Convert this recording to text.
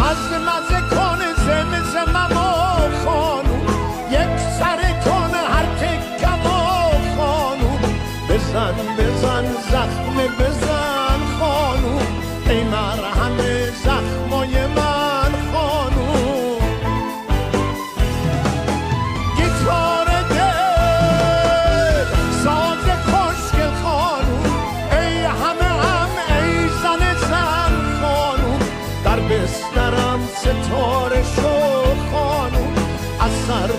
مزه مزه کن زم زممو خانوم یک سر کن هر تکمو خانوم بزن بزن زخم بزن ستاره شو خانو از سر